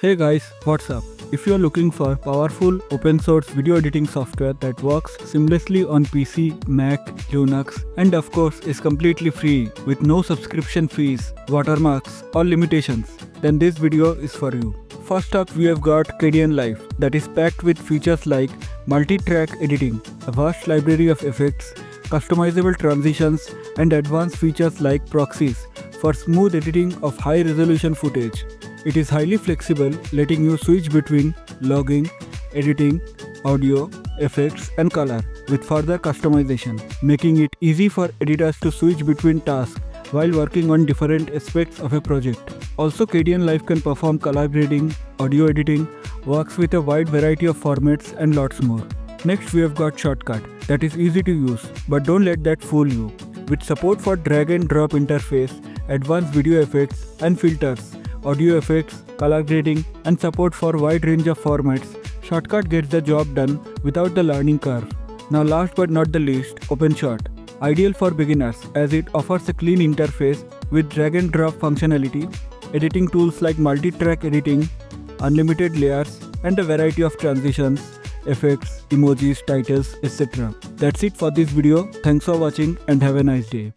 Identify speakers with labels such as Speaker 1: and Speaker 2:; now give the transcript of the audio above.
Speaker 1: Hey guys, what's up? If you are looking for powerful open source video editing software that works seamlessly on PC, Mac, Linux, and of course is completely free with no subscription fees, watermarks, or limitations, then this video is for you. First up, we have got Kdenlive that is packed with features like multi-track editing, a vast library of effects, customizable transitions, and advanced features like proxies for smooth editing of high-resolution footage. It is highly flexible, letting you switch between logging, editing, audio, effects, and color with further customization, making it easy for editors to switch between tasks while working on different aspects of a project. Also, Kdenlive can perform color grading, audio editing, works with a wide variety of formats, and lots more. Next, we have got Shotcut that is easy to use, but don't let that fool you. With support for drag and drop interface, advanced video effects and filters, audio effects, color grading, and support for wide range of formats, Shotcut gets the job done without the learning curve. Now last but not the least, OpenShot. Ideal for beginners as it offers a clean interface with drag and drop functionality, editing tools like multi-track editing, unlimited layers, and a variety of transitions, effects, emojis, titles, etc. That's it for this video. Thanks for watching and have a nice day.